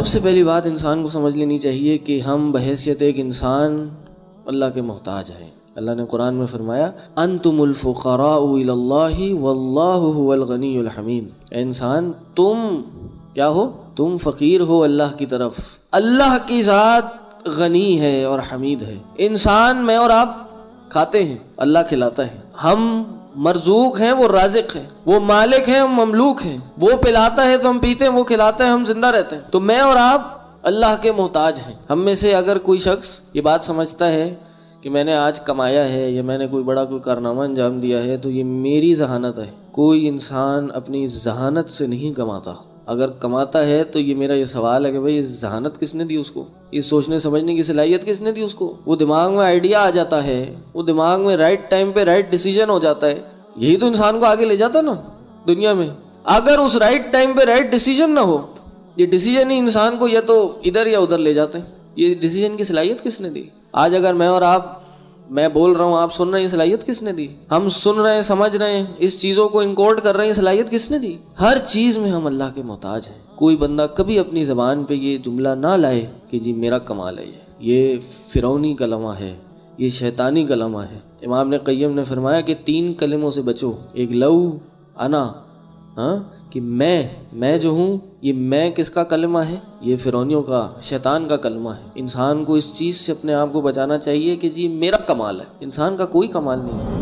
सबसे पहली बात इंसान को समझ लेनी चाहिए कि हम बहैसियत एक इंसान अल्लाह के मोहताज हैं। अल्लाह ने कुरान में फरमाया अनतुमुल फुकराही वल्लाहु हुवल गनीयुल हमीद। ए इंसान, तुम क्या हो? तुम फकीर हो अल्लाह की तरफ़। अल्लाह की ज़ात गनी है और हमीद है। इंसान, में और आप खाते हैं, अल्लाह खिलाता है। हम मरजूक हैं, वो राजिक हैं। वो मालिक हैं, हम ममलूक हैं। वो पिलाता है तो हम पीते हैं, वो खिलाते हैं, हम ज़िंदा रहते हैं। तो मैं और आप अल्लाह के मोहताज हैं। हम में से अगर कोई शख्स ये बात समझता है कि मैंने आज कमाया है या मैंने कोई बड़ा कोई कारनामा अंजाम दिया है तो ये मेरी जहानत है। कोई इंसान अपनी जहानत से नहीं कमाता। अगर कमाता है तो ये मेरा ये सवाल है कि भाई, जहानत किसने दी उसको? ये सोचने, समझने की सलाहियत किसने दी उसको? वो दिमाग में आइडिया आ जाता है, वो दिमाग में राइट टाइम पे राइट डिसीज़न हो जाता है। यही तो इंसान को आगे ले जाता ना, दुनिया में। अगर उस राइट टाइम पे राइट डिसीज़न ना हो, ये डिसीज़न ही इंसान को या तो इधर या उधर ले जाते हैं। ये डिसीज़न की सलाहियत किसने दी? आज अगर मैं और आप मैं बोल रहा हूँ, आप सुन रहे हैं, सलाहियत किसने दी? हम सुन रहे हैं, समझ रहे हैं, इस चीज़ों को इनकोड कर रहे हैं, सलाहियत किसने दी? हर चीज़ में हम अल्लाह के मोहताज हैं। कोई बंदा कभी अपनी जबान पे ये जुमला ना लाए कि जी मेरा कमाल है ये। ये फिरौनी कलमा है, ये शैतानी कलमा है। इमाम ने कय्यम ने फरमाया कि तीन कलमों से बचो, एक लऊ अना हाँ कि मैं मैं जो हूँ, ये मैं किसका कलमा है? ये फिरौनियों का, शैतान का कलमा है। इंसान को इस चीज़ से अपने आप को बचाना चाहिए कि जी मेरा कमाल है। इंसान का कोई कमाल नहीं है।